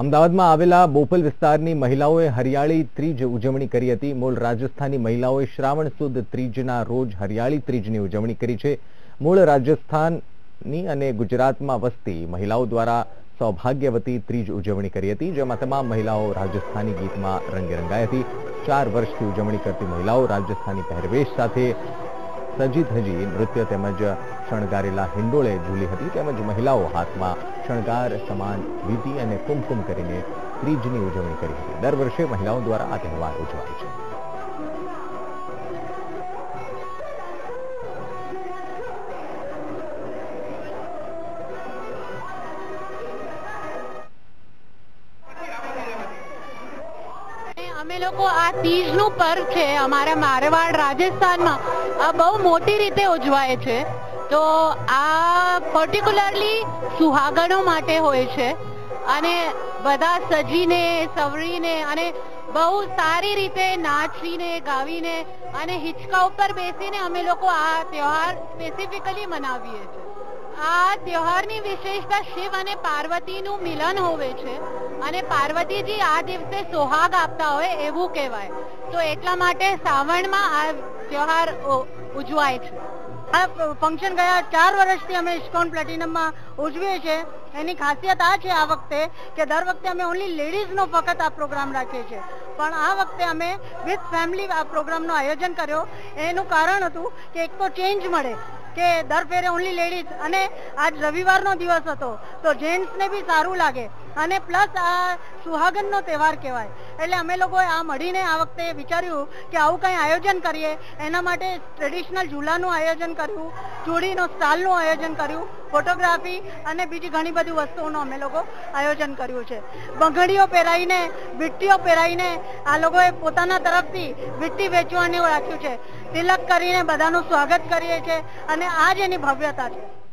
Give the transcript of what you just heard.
અમદાવાદમાં આવેલા બોપલ વિસ્તારની મહિલાઓએ હરિયાળી ત્રીજ ઉજવણી કરી હતી. મૂળ રાજસ્થાની મહિલાઓએ શ્રાવણ સુદ ત્રીજના રોજ હરિયાળી ત્રીજની ઉજવણી કરી છે. મૂળ રાજસ્થાનની અને ગુજરાતમાં વસતી મહિલાઓ દ્વારા સૌભાગ્યવતી ત્રીજ ઉજવણી કરી હતી, જેમાં તમામ મહિલાઓ રાજસ્થાની ગીતમાં રંગે રંગાઈ હતી. ચાર વર્ષથી ઉજવણી કરતી મહિલાઓ રાજસ્થાની પહેરવેશ સાથે સજી ધજી નૃત્ય તેમજ શણગારેલા હિંડોળે ઝૂલી હતી. તેમજ મહિલાઓ હાથમાં શણગાર સમાન વિધિ અને કુમકુમ કરીને ત્રીજની ઉજવણી કરી હતી. દર વર્ષે મહિલાઓ દ્વારા આ તહેવાર ઉજવાય છે. અમે લોકો આ તીજનું પર્વ છે અમારા મારવાડ રાજસ્થાનમાં. આ બહુ મોટી રીતે ઉજવાય છે. તો આ પર્ટિક્યુલરલી સુહાગણો માટે હોય છે. અને બધા સજીને, સવરીને અને બહુ સારી રીતે નાચીને, ગાવીને અને હિંચકા ઉપર બેસીને અમે લોકો આ તહેવાર સ્પેસિફિકલી મનાવીએ છીએ. આ તહેવારની વિશેષતા શિવ અને પાર્વતીનું મિલન હોવે છે અને પાર્વતીજી આ દિવસે સોહાગ આપતા હોય એવું કહેવાય. તો એટલા માટે શ્રાવણમાં આ તહેવાર ઉજવાય છે. આ ફંક્શન ગયા ચાર વર્ષથી અમે ઇસ્કોન પ્લેટિનમમાં ઉજવીએ છીએ. એની ખાસિયત આ છે આ વખતે કે દર વખતે અમે ઓનલી લેડીઝનો ફક્ત આ પ્રોગ્રામ રાખીએ છીએ. પણ આ વખતે અમે વિથ ફેમિલી આ પ્રોગ્રામનું આયોજન કર્યો. એનું કારણ હતું કે એક તો ચેન્જ મળે, કે દર ફેરે ઓનલી લેડીઝ અને આજ રવિવારનો દિવસ હતો, તો જેન્ટ્સને બી સારું લાગે. અને પ્લસ આ સુહાગનનો તહેવાર કહેવાય. એટલે અમે લોકોએ આ મળીને આ વખતે વિચાર્યું કે આવું કંઈ આયોજન કરીએ. એના માટે ટ્રેડિશનલ ઝૂલાનું આયોજન કર્યું ચૂડીનો સ્ટાલનું આયોજન કર્યું ફોટોગ્રાફી અને બીજી ઘણી બધી વસ્તુઓનું અમે લોકો આયોજન કર્યું છે. બંગડીઓ પહેરાઈને વિટ્ટીઓ પહેરાઈને આ લોકોએ પોતાના તરફથી વિટ્ટી વેચવાનું રાખ્યું છે. તિલક કરીને બધાનું સ્વાગત કરીએ છીએ અને આ જ એની ભવ્યતા છે.